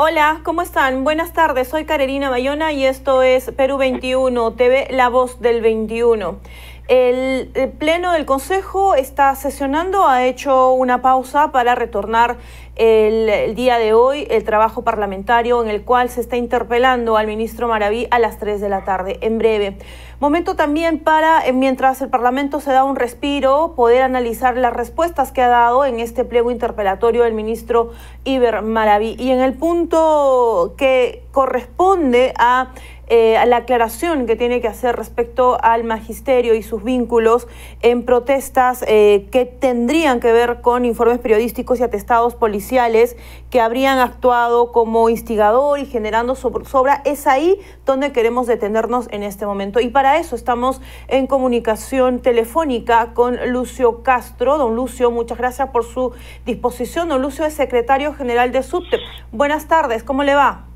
Hola, ¿cómo están? Buenas tardes, soy Carolina Bayona y esto es Perú 21 TV, La Voz del 21. El, Pleno del Consejo está sesionando, ha hecho una pausa para retornar el, día de hoy el trabajo parlamentario en el cual se está interpelando al ministro Maraví a las 3 de la tarde, en breve. Momento también para, eh, mientras el Parlamento se da un respiro, poder analizar las respuestas que ha dado en este pliego interpelatorio el ministro Iber Maraví. Y en el punto que corresponde a eh, la aclaración que tiene que hacer respecto al magisterio y sus vínculos en protestas eh, que tendrían que ver con informes periodísticos y atestados policiales que habrían actuado como instigador y generando sobra. Es ahí donde queremos detenernos en este momento. Y para eso estamos en comunicación telefónica con Lucio Castro. Don Lucio, muchas gracias por su disposición. Don Lucio es secretario general de SUTEP. Buenas tardes, ¿cómo le va?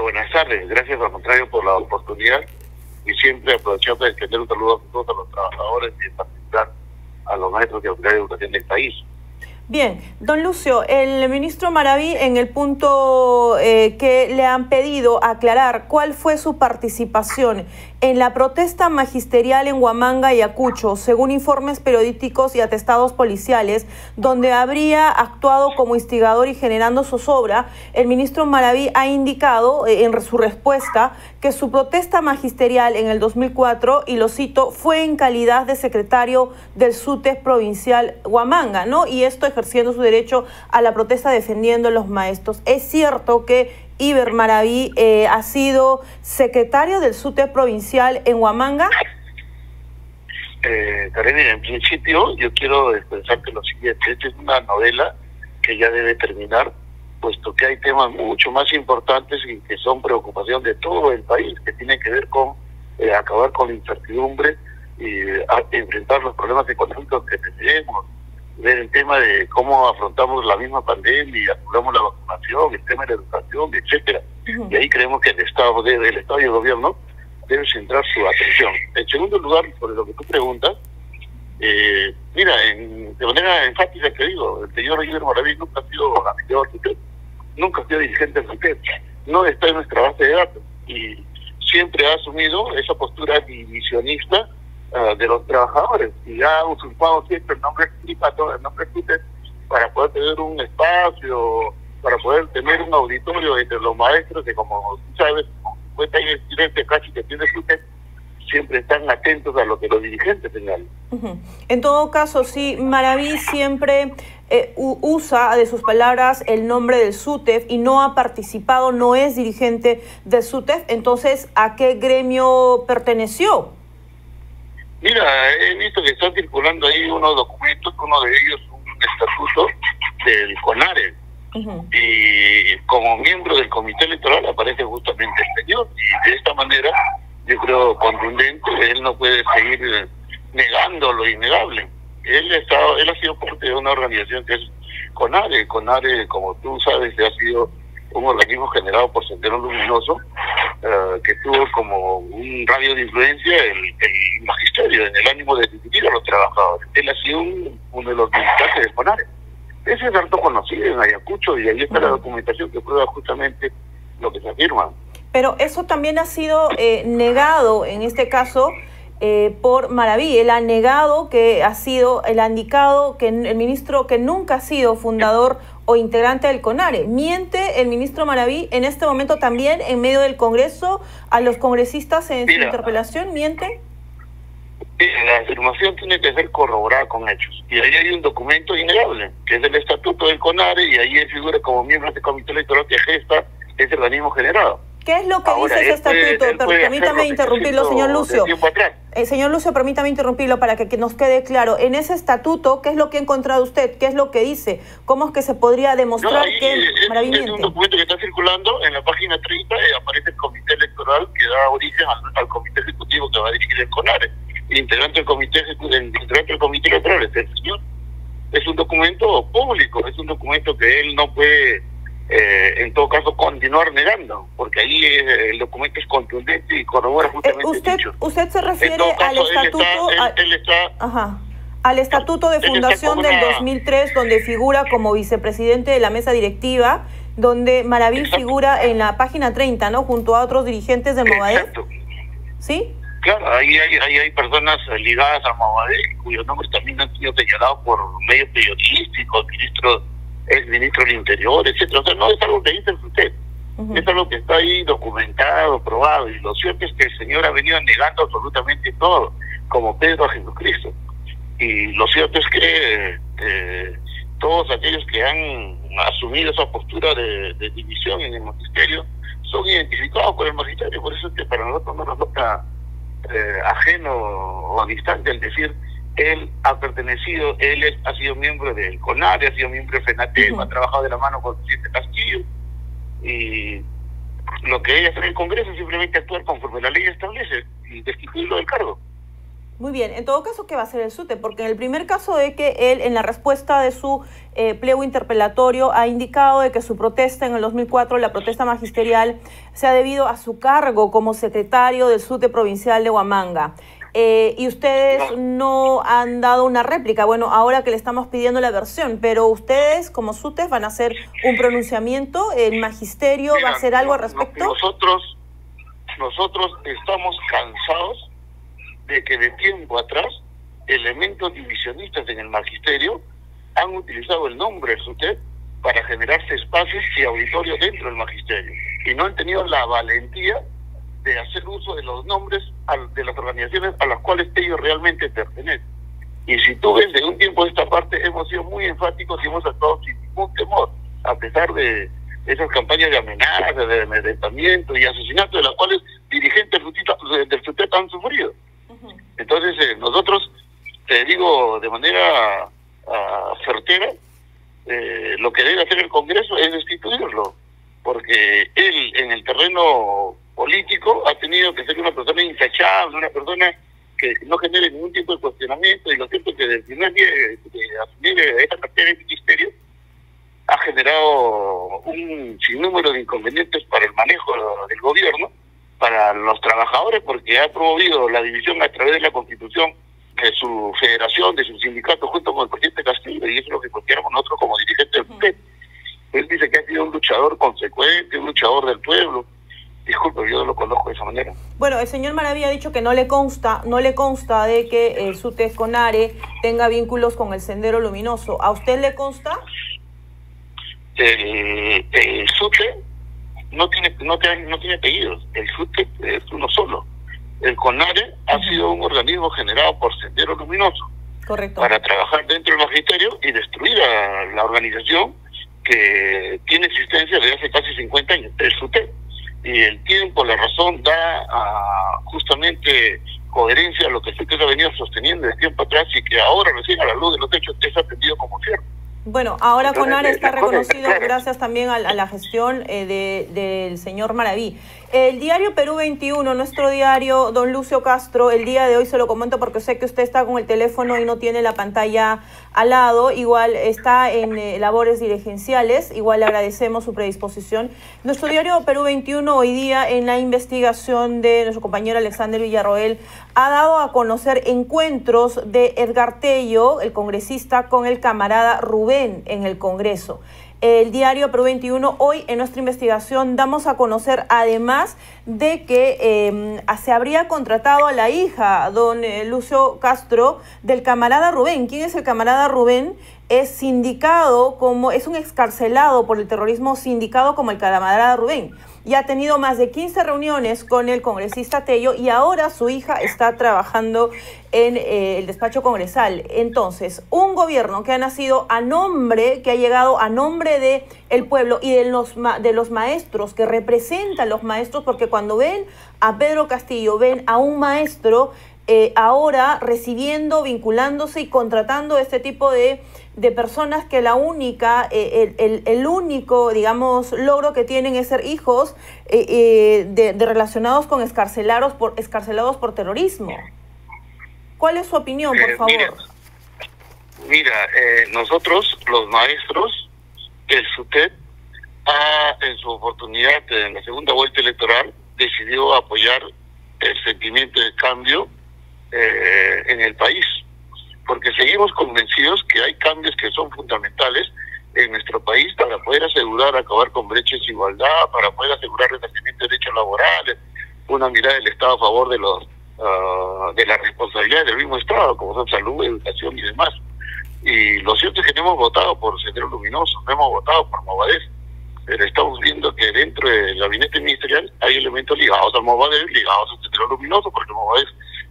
Buenas tardes. Gracias al contrario por la oportunidad y siempre aprovechando para extender un saludo a todos los trabajadores y en particular a los maestros de autoridad de educación del país. Bien, don Lucio, el ministro Maraví en el punto eh, que le han pedido aclarar cuál fue su participación en la protesta magisterial en Huamanga y Acucho, según informes periodísticos y atestados policiales, donde habría actuado como instigador y generando zozobra, el ministro Maraví ha indicado eh, en su respuesta que su protesta magisterial en el 2004, y lo cito, fue en calidad de secretario del SUTES provincial Huamanga, ¿no? Y esto ejerciendo su derecho a la protesta defendiendo a los maestros. Es cierto que Iber Maraví eh, ha sido secretario del SUTE provincial en Huamanga. Eh, en principio yo quiero expresarte lo siguiente, esta es una novela que ya debe terminar, puesto que hay temas mucho más importantes y que son preocupación de todo el país, que tienen que ver con eh, acabar con la incertidumbre y enfrentar los problemas económicos que tenemos, ver el tema de cómo afrontamos la misma pandemia, apuramos la vacunación, el tema de la educación, etcétera. Y ahí creemos que el Estado, el Estado y el gobierno deben centrar su atención. En segundo lugar, sobre lo que tú preguntas, eh, mira, en, de manera enfática te digo, el señor Guillermo Moraví nunca ha sido de nunca ha sido dirigente de UTEP, no está en nuestra base de datos y siempre ha asumido esa postura divisionista eh, de los trabajadores y ha usurpado siempre el nombre el nombre para poder tener un espacio, para poder tener un auditorio entre los maestros que como tú sabes, cuenta y estudiantes casi que tiene Twitter, siempre están atentos a lo que los dirigentes señalan. En todo caso, sí, Maraví siempre eh, usa de sus palabras el nombre del SUTEF y no ha participado, no es dirigente del SUTEF, entonces, ¿a qué gremio perteneció? Mira, he visto que están circulando ahí unos documentos, uno de ellos un estatuto del CONARE. Y como miembro del comité electoral aparece justamente el señor. Y de esta manera, yo creo contundente, él no puede seguir negando lo innegable. Él, está, él ha sido parte de una organización que es CONARE. CONARE, como tú sabes, ha sido un organismo generado por Sendero Luminoso, eh, que tuvo como un radio de influencia el, magisterio, en el ánimo de dividir a los trabajadores. Él ha sido uno de los militantes de CONARE. Ese es harto conocido en Ayacucho y ahí está la documentación que prueba justamente lo que se afirma. Pero eso también ha sido eh, negado en este caso eh, por Maraví. Él ha negado que ha sido, él ha indicado que el ministro que nunca ha sido fundador o integrante del CONARE. Miente el ministro Maraví en este momento también en medio del Congreso a los congresistas en su interpelación. ¿Miente? La afirmación tiene que ser corroborada con hechos. Y ahí hay un documento innegable, que es el estatuto del CONARE, y ahí figura como miembro del comité electoral que gesta ese organismo generado. ¿Qué es lo que dice ese estatuto? permítame interrumpirlo, señor Lucio. Eh, señor Lucio, permítame interrumpirlo para que, nos quede claro. En ese estatuto, ¿qué es lo que ha encontrado usted? ¿Qué es lo que dice? ¿Cómo es que se podría demostrar que es, es un documento que está circulando en la página 30, eh, aparece el comité electoral que da origen al, comité ejecutivo que va a dirigir el CONARE. Integrante del comité, integrante del comité electoral es el señor. Es un documento público, es un documento que él no puede eh, en todo caso continuar negando, porque ahí eh, el documento es contundente y corrobora justamente eh, usted, ¿Usted se refiere al estatuto? al estatuto de fundación del 2003, donde figura como vicepresidente de la mesa directiva donde Maraví figura en la página 30, ¿no? Junto a otros dirigentes del Movadef. ¿Sí? Claro, ahí hay, ahí hay personas ligadas a Movadef cuyos nombres también han sido señalados por medios periodísticos, ministros, ex ministro del Interior, etcétera. O sea, no es algo que dice usted. Es algo que está ahí documentado, probado, y lo cierto es que el Señor ha venido negando absolutamente todo, como Pedro a Jesucristo. Y lo cierto es que eh, todos aquellos que han asumido esa postura de, división en el magisterio son identificados por el magisterio, por eso es que para nosotros no nos toca eh, ajeno o distante el decir él ha pertenecido, él ha sido miembro del CONARE, ha sido miembro de FENATEM, ha trabajado de la mano con el presidente Castillo, y lo que ella hace en el Congreso es simplemente actuar conforme la ley establece y destituirlo del cargo. Muy bien, en todo caso, ¿qué va a hacer el SUTE? Porque en el primer caso de que él, en la respuesta de su eh, pliego interpelatorio, ha indicado de que su protesta en el 2004, la protesta magisterial, se ha debido a su cargo como secretario del SUTE provincial de Huamanga. Eh, y ustedes no. han dado una réplica. Bueno, ahora que le estamos pidiendo la versión, pero ustedes como SUTES van a hacer un pronunciamiento, el magisterio va a hacer algo al respecto. Nosotros, nosotros estamos cansados de que de tiempo atrás elementos divisionistas en el magisterio han utilizado el nombre de SUTEP para generarse espacios y auditorios dentro del magisterio y no han tenido la valentía de hacer uso de los nombres de las organizaciones a las cuales ellos realmente pertenecen. Y si tú ves de un tiempo de esta parte, hemos sido muy enfáticos y hemos actuado sin ningún temor, a pesar de esas campañas de amenazas, de amedrentamiento y asesinato de las cuales dirigentes del FUTEP han sufrido. Entonces, eh, nosotros, te digo de manera uh, certera, eh, lo que debe hacer el Congreso es destituirlo, porque él en el terreno político ha tenido que ser una persona intachable, una persona que no genere ningún tipo de cuestionamiento, y lo cierto es que desde el primer día de, asumir esta cartera de ministerio ha generado un sinnúmero de inconvenientes para el manejo del gobierno, para los trabajadores, porque ha promovido la división a través de la constitución de su federación, de su sindicato, junto con el presidente Castillo, y eso es lo que consideramos nosotros como dirigentes del PET. Él dice que ha sido un luchador consecuente, un luchador del pueblo, Disculpe, yo no lo conozco de esa manera. Bueno, el señor Maravilla ha dicho que no le consta, no le consta de que el SUTE Conare tenga vínculos con el Sendero Luminoso. ¿A usted le consta? El, el SUTE no tiene, no tiene, no tiene apellidos. El SUTE es uno solo. El CONARE ha sido un organismo generado por Sendero Luminoso. Correcto. Para trabajar dentro del magisterio y destruir a la organización que tiene existencia desde hace casi 50 años, el SUTE y el tiempo, la razón da a justamente coherencia a lo que usted ha venido sosteniendo de tiempo atrás y que ahora recién a la luz de los hechos es atendido como cierto. Bueno, ahora CONAR está reconocido gracias también a, la gestión eh, del señor Maraví. El diario Perú 21, nuestro diario, don Lucio Castro, el día de hoy se lo comento porque sé que usted está con el teléfono y no tiene la pantalla al lado, igual está en eh, labores dirigenciales, igual le agradecemos su predisposición. Nuestro diario Perú 21 hoy día en la investigación de nuestro compañero Alexander Villarroel ha dado a conocer encuentros de Edgar Tello, el congresista, con el camarada Rubén en el Congreso el diario Perú 21. Hoy en nuestra investigación damos a conocer además de que em, se habría contratado a la hija, don eh, Lucio Castro, del camarada Rubén. ¿Quién es el camarada Rubén? Es sindicado como, es un excarcelado por el terrorismo sindicado como el camarada Rubén y ha tenido más de 15 reuniones con el congresista Tello y ahora su hija está trabajando en eh, el despacho congresal. Entonces, un gobierno que ha nacido a nombre, que ha llegado a nombre de el pueblo y de los, de los maestros, que representan los maestros, porque cuando ven a Pedro Castillo, ven a un maestro eh, ahora recibiendo, vinculándose y contratando este tipo de de personas que la única, eh, el, el, único, digamos, logro que tienen es ser hijos eh, eh, de, relacionados con escarcelados por, escarcelados por terrorismo. ¿Cuál es su opinión, por favor? Mira, nosotros, los maestros, el SUTEP, en su oportunidad, en la segunda vuelta electoral, decidió apoyar el sentimiento de cambio en el país porque seguimos convencidos que hay cambios que son fundamentales en nuestro país para poder asegurar acabar con brecha de desigualdad, para poder asegurar el nacimiento de derechos laborales, una mirada del Estado a favor de los uh, de las responsabilidades del mismo Estado, como son salud, educación y demás. Y lo cierto es que no hemos votado por Sendero Luminoso, no hemos votado por Movadez, pero estamos viendo que dentro del gabinete ministerial hay elementos ligados al Movadez, ligados al Sendero Luminoso, porque Movadez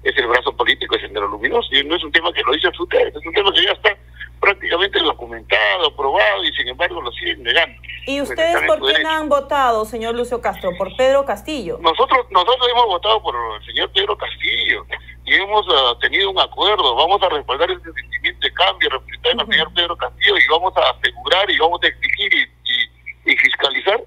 es el brazo político de Sendero Luminoso, y no es un tema que lo dice usted, es un tema que ya está prácticamente documentado, probado, y sin embargo lo siguen negando. ¿Y ustedes por quién han votado, señor Lucio Castro? ¿Por Pedro Castillo? Nosotros nosotros hemos votado por el señor Pedro Castillo y hemos uh, tenido un acuerdo. Vamos a respaldar ese sentimiento de cambio representado uh -huh. al señor Pedro Castillo y vamos a asegurar y vamos a exigir y, y, y fiscalizar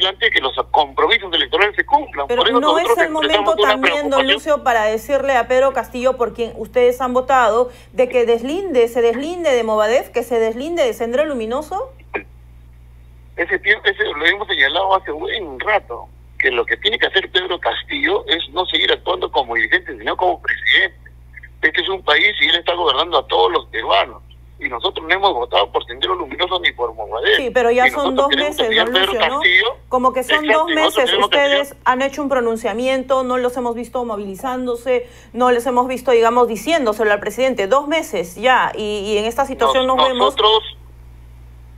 vigilante que los compromisos electorales se cumplan. Pero Por eso no es el momento también, don Lucio, para decirle a Pedro Castillo, por quien ustedes han votado, de que deslinde, se deslinde de Movadef, que se deslinde de Sendero Luminoso. Ese, ese lo hemos señalado hace un rato, que lo que tiene que hacer Pedro Castillo es no seguir actuando como dirigente, sino como presidente. Este es un país y él está gobernando a todos los peruanos y nosotros no hemos votado por Sendero Luminoso ni por Movadez. Sí, pero ya son dos meses, don Lucio, ¿no? Como que son Exacto, dos meses, ustedes han hecho un pronunciamiento, no los hemos visto movilizándose, no les hemos visto, digamos, diciéndoselo al presidente, dos meses ya, y, y en esta situación nos, nos vemos... Nosotros,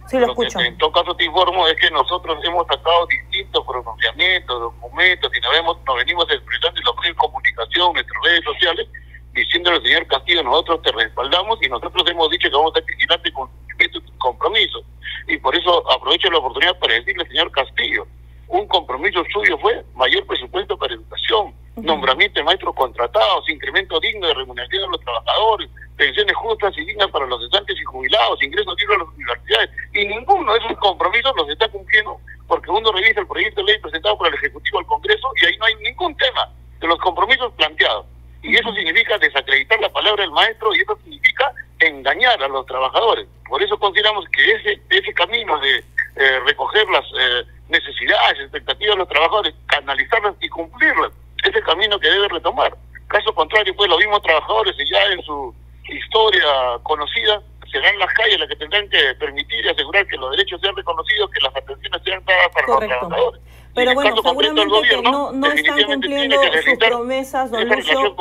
sí, lo, lo escucho. Que en todo caso te informo es que nosotros hemos sacado distintos pronunciamientos, documentos, y nos, vemos, nos venimos expresando en los medios de comunicación, en nuestras redes sociales, diciéndole al señor Castillo, nosotros te respaldamos y nosotros hemos dicho que vamos a ser vigilantes con tus compromisos. Y por eso aprovecho la oportunidad para decirle señor Castillo, un compromiso suyo fue mayor presupuesto para educación, uh -huh. nombramiento de maestros contratados, incremento digno de remuneración de los trabajadores, pensiones justas y dignas para los cesantes y jubilados, ingresos libres a las universidades. Y ninguno de esos compromisos los está cumpliendo porque uno revisa el proyecto de ley presentado por el Ejecutivo al Congreso y ahí no hay ningún tema de los compromisos planteados y eso significa desacreditar la palabra del maestro y eso significa engañar a los trabajadores. Por eso consideramos que ese ese camino de eh, recoger las eh, necesidades, expectativas de los trabajadores, canalizarlas y cumplirlas, es el camino que debe retomar. Caso contrario, pues los mismos trabajadores y ya en su historia conocida serán las calles las que tendrán que permitir y asegurar que los derechos sean reconocidos, que las atenciones sean dadas para Correcto. los trabajadores. Pero bueno, seguramente gobierno, que no, no están cumpliendo sus promesas, don Lucio.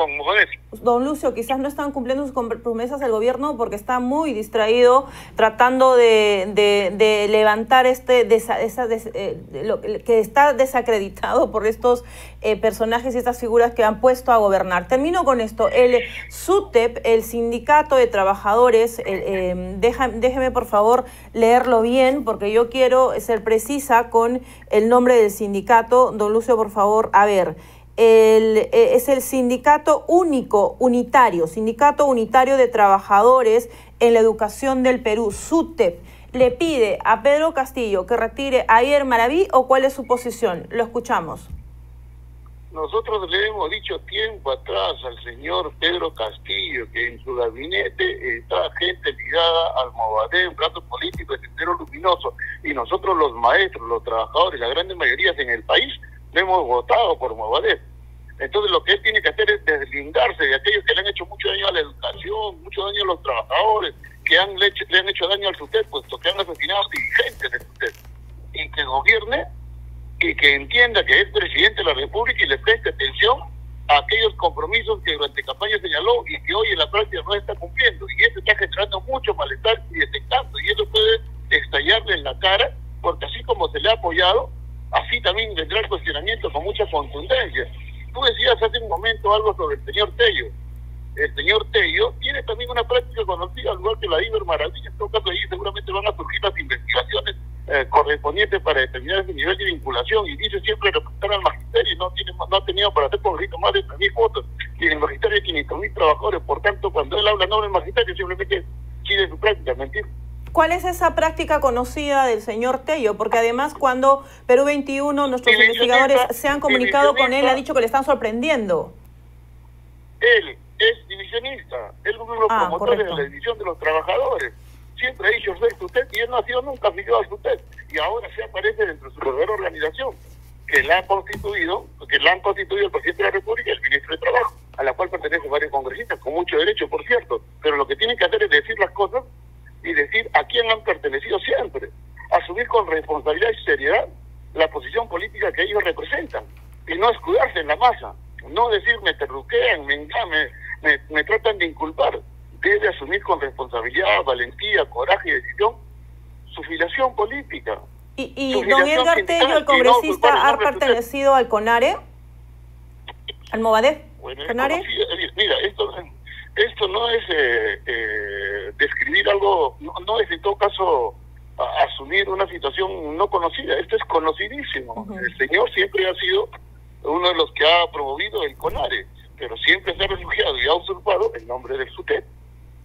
Don Lucio, quizás no están cumpliendo sus promesas el gobierno porque está muy distraído tratando de, de, de levantar este esa, esa des, eh, lo, que está desacreditado por estos eh, personajes y estas figuras que han puesto a gobernar. Termino con esto. El SUTEP, el Sindicato de Trabajadores, el, eh, deja, déjeme por favor leerlo bien porque yo quiero ser precisa con el nombre del sindicato. Don Lucio, por favor, a ver. El, eh, es el sindicato único, unitario, sindicato unitario de trabajadores en la educación del Perú, SUTEP. ¿Le pide a Pedro Castillo que retire a Ayer Maraví o cuál es su posición? Lo escuchamos. Nosotros le hemos dicho tiempo atrás al señor Pedro Castillo que en su gabinete está gente ligada al Movadé, un plato político de sendero luminoso, y nosotros los maestros, los trabajadores, la gran mayoría en el país, hemos votado por Movadé. Entonces lo que él tiene que hacer es deslindarse de aquellos que le han hecho mucho daño a la educación, mucho daño a los trabajadores, que han le, le han hecho daño al SUTEP, puesto que han asesinado dirigentes del SUTEP, y que gobierne y que entienda que es presidente de la República y le preste atención a aquellos compromisos que durante campaña señaló y que hoy en la práctica no está cumpliendo. Y eso está generando mucho malestar y detectando. Y eso puede estallarle en la cara, porque así como se le ha apoyado, así también vendrá el cuestionamiento con mucha contundencia. Tú decías hace un momento algo sobre el señor Tello. El señor Tello tiene también una práctica conocida, al igual que la Iber Maravilla. En todo caso, ahí seguramente van a surgir las eh, correspondiente para determinar ese nivel de vinculación y dice siempre representar al magisterio no tiene no ha tenido para hacer congreso más de 3.000 votos y el magisterio hay 500.000 trabajadores por tanto cuando él habla no del magisterio simplemente sigue su práctica mentir ¿Cuál es esa práctica conocida del señor Tello? Porque además cuando Perú 21, nuestros investigadores se han comunicado con él, ha dicho que le están sorprendiendo. Él es divisionista, él es uno de los ah, promotores correcto. de la división de los trabajadores siempre ha dicho ser usted y él no ha sido nunca afiliado al usted y ahora se aparece dentro de su verdadera organización que la ha constituido, que la han constituido el presidente de la República y el ministro de Trabajo, a la cual pertenecen varios congresistas, con mucho derecho, por cierto, pero lo que tienen que hacer es decir las cosas y decir a quién han pertenecido siempre, asumir con responsabilidad y seriedad la posición política que ellos representan. Y no escudarse en la masa, no decir me terruquean, me, me, me, me tratan de inculpar, Debe asumir con responsabilidad, valentía, coraje y decisión su filiación política. ¿Y, y don Edgar Tello, el congresista, ha pertenecido al CONARE? ¿Al Movadef? ¿CONARE? Mira, esto, esto no es eh, eh, describir algo, no, es en todo caso asumir una situación no conocida, esto es conocidísimo. El señor siempre ha sido uno de los que ha promovido el CONARE, pero siempre se ha refugiado y ha usurpado el nombre del SUTEP.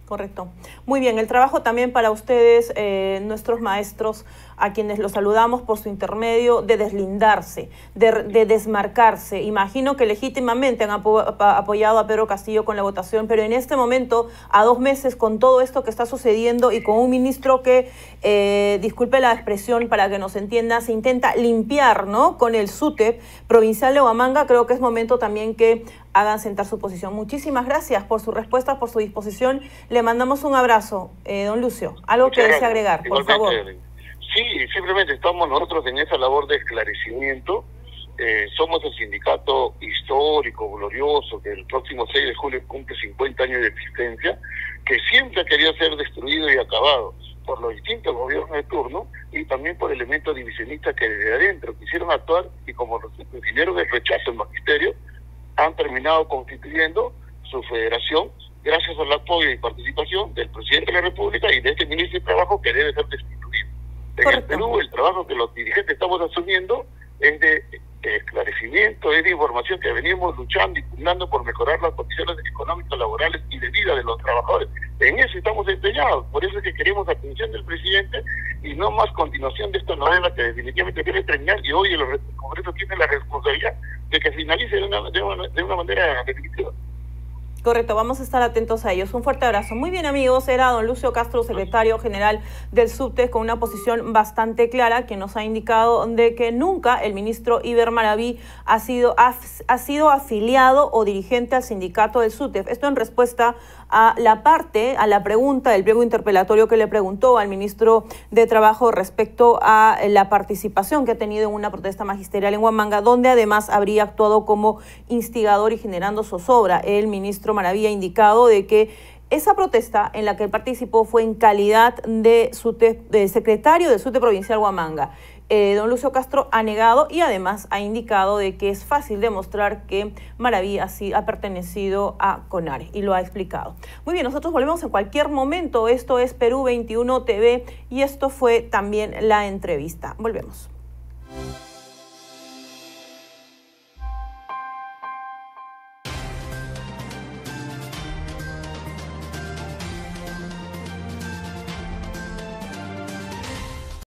Correcto. Muy bien, el trabajo también para ustedes, eh, nuestros maestros, a quienes los saludamos por su intermedio, de deslindarse, de, desmarcarse. Imagino que legítimamente han apoyado a Pedro Castillo con la votación, pero en este momento, a dos meses, con todo esto que está sucediendo y con un ministro que, eh, disculpe la expresión para que nos entienda, se intenta limpiar ¿no? con el SUTEP provincial de Huamanga, creo que es momento también que hagan sentar su posición. Muchísimas gracias por su respuesta, por su disposición. Le mandamos un abrazo, eh, don Lucio. Algo que desee agregar, por favor. Sí, simplemente estamos nosotros en esa labor de esclarecimiento. Eh, somos el sindicato histórico, glorioso, que el próximo 6 de julio cumple 50 años de existencia, que siempre querido ser destruido y acabado por los distintos gobiernos de turno y también por elementos divisionistas que desde adentro quisieron actuar y como recibieron el rechazo del magisterio, han terminado constituyendo su federación gracias al apoyo y participación del presidente de la República y de este ministro de Trabajo que debe ser destituido. En el Perú el trabajo que los dirigentes estamos asumiendo es de esclarecimiento, es de información que venimos luchando y pugnando por mejorar las condiciones económicas, laborales y de vida de los trabajadores. En eso estamos empeñados, por eso es que queremos atención del presidente y no más continuación de esta novela que definitivamente quiere terminar y hoy el Congreso tiene la responsabilidad de que finalice de una, de una, de una manera definitiva. Correcto, vamos a estar atentos a ellos. Un fuerte abrazo. Muy bien amigos, era don Lucio Castro, secretario general del SUBTES, con una posición bastante clara que nos ha indicado de que nunca el ministro Iber Maraví ha sido, ha, sido afiliado o dirigente al sindicato del SUTEF. Esto en respuesta a la parte, a la pregunta del pliego interpelatorio que le preguntó al ministro de Trabajo respecto a la participación que ha tenido en una protesta magisterial en Huamanga, donde además habría actuado como instigador y generando zozobra. El ministro Maravilla ha indicado de que esa protesta en la que participó fue en calidad de, de secretario de SUTE Provincial Huamanga. Eh, don Lucio Castro ha negado y además ha indicado de que es fácil demostrar que Maraví ha pertenecido a CONARE y lo ha explicado. Muy bien, nosotros volvemos en cualquier momento. Esto es Perú 21 TV y esto fue también la entrevista. Volvemos.